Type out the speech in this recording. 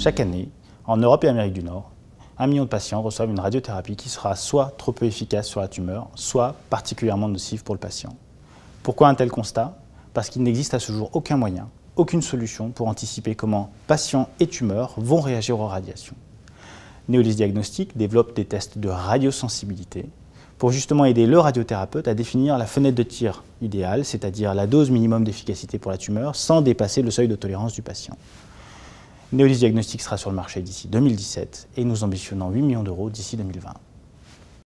Chaque année, en Europe et Amérique du Nord, un million de patients reçoivent une radiothérapie qui sera soit trop peu efficace sur la tumeur, soit particulièrement nocive pour le patient. Pourquoi un tel constat? Parce qu'il n'existe à ce jour aucun moyen, aucune solution pour anticiper comment patients et tumeurs vont réagir aux radiations. Neolis Diagnostic développe des tests de radiosensibilité pour justement aider le radiothérapeute à définir la fenêtre de tir idéale, c'est-à-dire la dose minimum d'efficacité pour la tumeur, sans dépasser le seuil de tolérance du patient. Neolis Diagnostic sera sur le marché d'ici 2017 et nous ambitionnons 8 millions d'euros d'ici 2020.